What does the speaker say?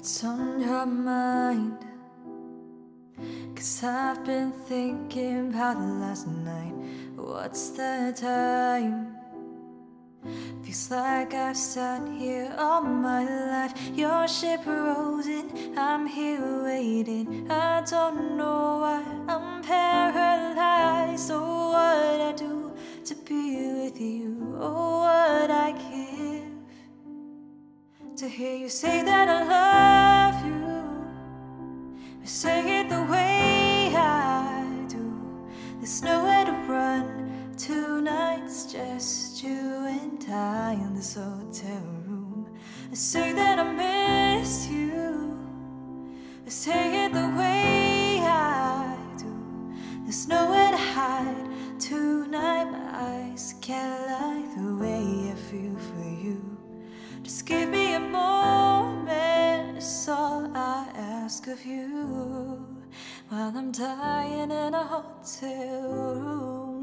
What's on your mind? Cause I've been thinking about last night. What's the time? Feels like I've sat here all my life. Your ship rose in, I'm here waiting. I don't know why I'm paralyzed. Oh, what I do to be with you. Oh, to hear you say that I love you. I say it the way I do. There's nowhere to run. Tonight's just you and I in this hotel room. I say that I miss you. I say it the way I do. There's nowhere to hide. Tonight my eyes can't ask of you. While I'm dying in a hotel room.